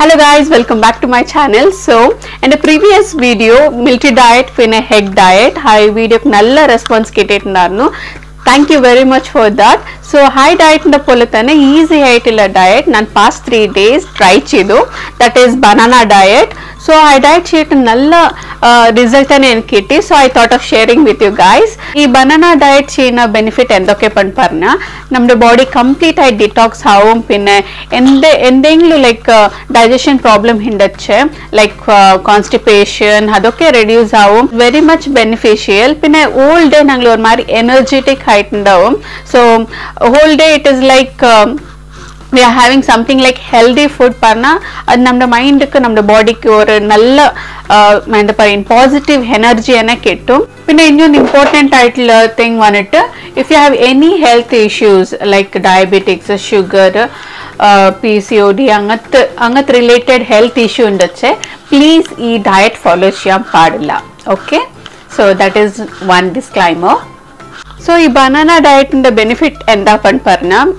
Hello guys, welcome back to my channel. So, in the previous video, military diet, പിന്നെ Hague diet high വീഡിയോക്ക് നല്ല response കിട്ടിയിട്ടുണ്ടായിരുന്നു thank you very much for that So high ಡಯಟ್ನ പോലെ തന്നെ easy ആയിട്ടുള്ള diet ഞാൻ past three days try ചെയ്തു. That is banana diet so ആ ഡയറ്റ് ചെയ്തിട്ട് നല്ല റിസൾട്ട് തന്നെ എനിക്ക് കിട്ടി. So I thought of sharing with you guys ഈ ബനാന ഡയറ്റ് ചെയ്യുന്ന ബെനിഫിറ്റ് എന്തൊക്കെ പറഞ്ഞാൽ നമ്മുടെ ബോഡി കംപ്ലീറ്റ് ആയി ഡിറ്റോക്സ് ആവും. പിന്നെ എന്ത് എന്തെങ്കിലും ലൈക്ക് ഡൈജഷൻ പ്രോബ്ലം ഉണ്ടെച്ച് ലൈക്ക് കോൺസ്റ്റിപ്പേഷൻ അതൊക്കെ റെഡ്യൂസ് ആവും. വെരി മച്ച് ബെനിഫിഷ്യൽ പിന്നെ ഓൾ ഡേ ഞങ്ങൾ ഒരുമാതിരി എനർജറ്റിക് ആയിട്ടുണ്ടാവും. So whole day it is like we are having something like healthy food പറഞ്ഞാൽ അത് നമ്മുടെ മൈൻഡുക്ക് നമ്മുടെ ബോഡിക്ക് ഒരു നല്ല എന്താ പറയുക പോസിറ്റീവ് എനർജി തന്നെ കിട്ടും. പിന്നെ ഇനിയൊന്ന് ഇമ്പോർട്ടന്റ് ആയിട്ടുള്ള തിങ് വന്നിട്ട് if you have any health issues like diabetics sugar P C O D അങ്ങനത്തെ അങ്ങനത്തെ റിലേറ്റഡ് ഹെൽത്ത് ഇഷ്യൂ ഉണ്ടെച്ച് പ്ലീസ് ഈ ഡയറ്റ് ഫോളോ ചെയ്യാൻ പാടില്ല. Okay so that is one disclaimer So, this banana diet and the benefit end up and parna,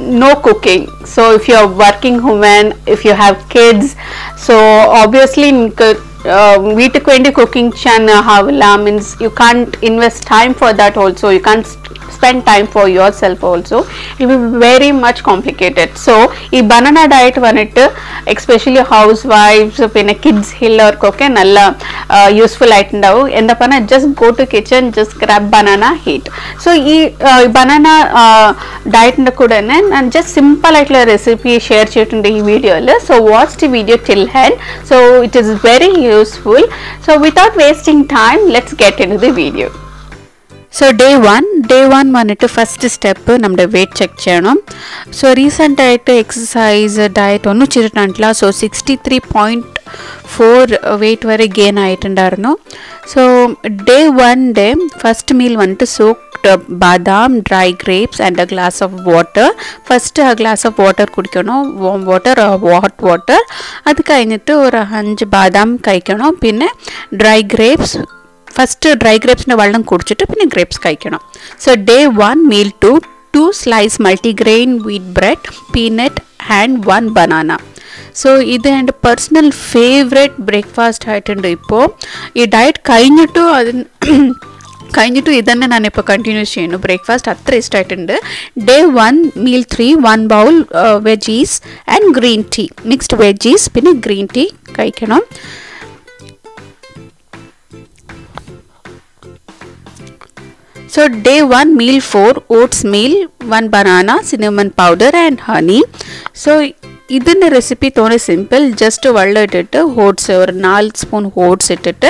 no cooking. So, if you are working woman, if you have kids, so obviously വീട്ടിക്ക് വേണ്ടി cooking ചെയ്യാൻ ആവില്ല means you can't invest time for that also you can't spend time for yourself also it will be very much complicated so ഈ banana diet വന്നിട്ട് especially house wives പിന്നെ kids ഹില്ലവർക്കൊക്കെ നല്ല useful ആയിട്ടുണ്ടാവും എന്താ പറഞ്ഞാൽ just go to kitchen just grab banana heat so ഈ banana ഡയറ്റിൻ്റെ കൂടെ തന്നെ ഞാൻ ജസ്റ്റ് സിമ്പിൾ ആയിട്ടുള്ള റെസിപ്പി ഷെയർ ചെയ്തിട്ടുണ്ട് ഈ വീഡിയോയിൽ so watch the video till ഹെൻഡ് so it is very useful. So without wasting time, let's get into the video. So day one, day one one वनेटु first step नम्मडे weight check चेयणों So recent diet, exercise, uh, diet उन्नु चिरुट नांटला So 63.4 uh, weight वरे gain आयेटेंड आरुनों So day one day, first meal one वनेटु soaked uh, badam, dry grapes and a glass of water. First a glass of water कुड़िकेणों, warm water or hot water. अधु कैनेटु वर हंज बादाम कैकेणों पिन्ने dry grapes ഫസ്റ്റ് ഡ്രൈ ഗ്രേപ്സിന്റെ വെള്ളം കുടിച്ചിട്ട് പിന്നെ ഗ്രേപ്സ് കഴിക്കണം. So day one meal two two slice multigrain wheat bread peanut and one banana so ഇത് എന്റെ പേഴ്സണൽ ഫേവറേറ്റ് ബ്രേക്ക്ഫാസ്റ്റ് ആയിട്ടുണ്ട് ഇപ്പോൾ. ഈ ഡയറ്റ് കഴിഞ്ഞിട്ടും അതിന് കഴിഞ്ഞിട്ടും ഞാൻ ഞാനിപ്പോൾ കണ്ടിന്യൂസ് ചെയ്യുന്നു. ബ്രേക്ക്ഫാസ്റ്റ് അത്ര ഇഷ്ടമായിട്ടുണ്ട്. Day one meal three one bowl veggies and green tea mixed veggies പിന്നെ ഗ്രീൻ ടീ കഴിക്കണം. So day 1 meal 4 oats meal 1 banana cinnamon powder and honey. So ഇതിന്റെ റെസിപ്പി തോന്നി സിമ്പിൾ ജസ്റ്റ് വെള്ളം ഇട്ടിട്ട് ഓട്സ് ഒരു നാല് സ്പൂൺ ഹോട്ട്സ് ഇട്ടിട്ട്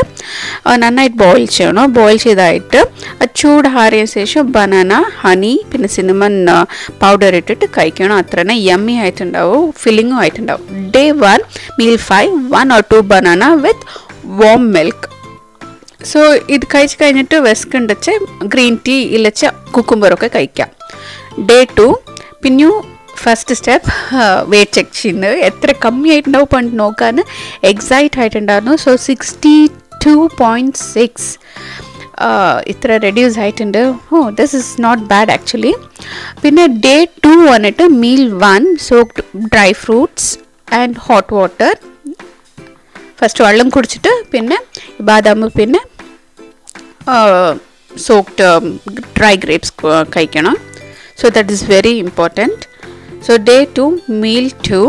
നന്നായിട്ട് ബോയിൽ ചെയ്യണം. ബോയിൽ ചെയ്തായിട്ട് ചൂടാറിയ ശേഷം ബനാന ഹണി പിന്നെ സിനിമൻ പൗഡർ ഇട്ടിട്ട് കഴിക്കണം. അത്ര തന്നെ യമ്മി ആയിട്ടുണ്ടാവും ഫില്ലിങ്ങും ആയിട്ടുണ്ടാവും. Day one meal five one or two banana with warm milk so ഇത് കഴിച്ച് കഴിഞ്ഞിട്ട് വിശക്കുണ്ടച്ച് ഗ്രീൻ ടീ ഇല്ലച്ച കുക്കുംബറൊക്കെ കഴിക്കാം. ഡേ ടു പിന്നെയും ഫസ്റ്റ് സ്റ്റെപ്പ് വെയിറ്റ് ചെക്ക് ചെയ്യുന്നത്. എത്ര കമ്മിയായിട്ടുണ്ടാവും പണ്ട് നോക്കാൻ എക്സൈറ്റ് ആയിട്ടുണ്ടായിരുന്നു. So sixty two point six ഇത്ര റെഡ്യൂസ് ആയിട്ടുണ്ട്. ഓ this is not bad actually പിന്നെ ഡേ ടു വന്നിട്ട് meal one soaked dry fruits and hot water first വെള്ളം കുടിച്ചിട്ട് പിന്നെ ബാദാം പിന്നെ സോക്ഡ് ഡ്രൈ ഗ്രേപ്സ് കഴിക്കണം. So that is very important. So day 2 meal 2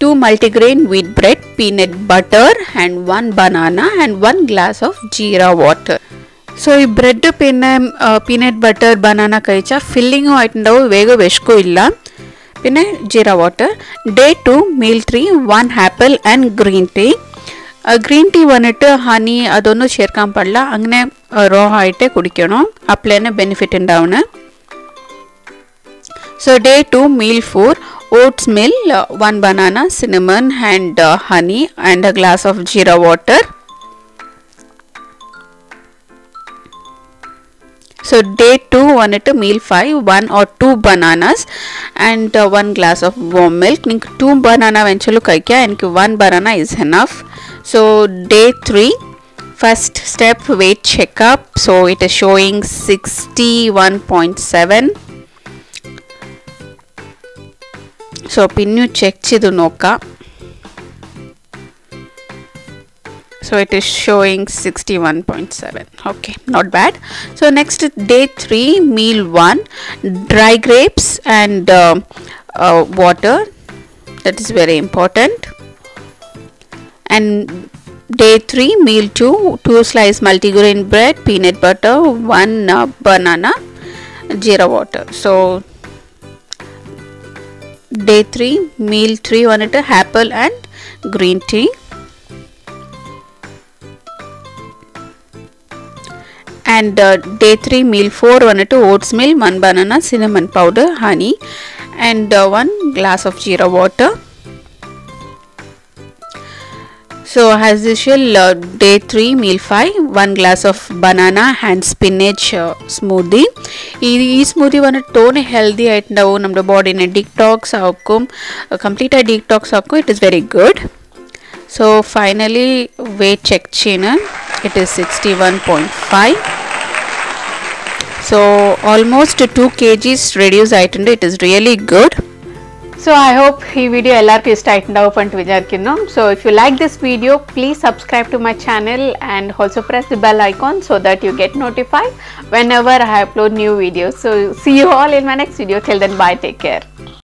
two multigrain wheat bread peanut butter and one banana and one glass of jeera water so ഈ bread പിന്നെ peanut butter banana കഴിച്ചാൽ ഫില്ലിങ്ങും ആയിട്ടുണ്ടാവും വേഗം വിശക്കും ഇല്ല. പിന്നെ jeera water day two meal three one apple and green tea green tea one honey अदरक पड़े अगे रो आईटे कुनिफिट so day two meal four oats meal one banana cinnamon and honey and glass of jeera water so day two one meal five one or two banana and one glass of warm milk two banana वो कई one banana is enough so day three, first step weight checkup. So it is showing 61.7 so pinnu check chidu so it is showing 61.7 okay not bad. So next day 3 meal 1 dry grapes and uh, uh, water. That is very important and day 3 meal 2 2 slice multigrain bread peanut butter 1 uh, banana jeera water. So day 3 meal 3 vanittu apple and green tea. And uh, day 3 meal 4 vanittu oats meal 1 banana cinnamon powder honey and uh, 1 glass of jeera water so as usual uh, day 3 meal 5 1 glass of banana and spinach uh, smoothie ಈ ಈ smoothie ಒಂದು tone healthy ಆಯ್ತು ನಾವು ನಮ್ಮ ಬಾಡಿನ detox ಹಾಕುം ಕಂಪ್ಲೀಟಾಗಿ detox ಹಾಕು it is very good so finally weight check China it is sixty one point five so almost two K Gs reduce ಆಯ್ತುಂಡು it is really good so I hope ಈ video ಎಲ್ಲರಿಗೂ ಇಷ್ಟ ಆಯ್ತು ಅಂತ ವಿಚಾರಕ್ಕಿನ್ನು so if you like this video please subscribe to my channel and also press the bell icon so that you get notified when ever I upload new videos. So see you all in my next video. Till then, bye, take care.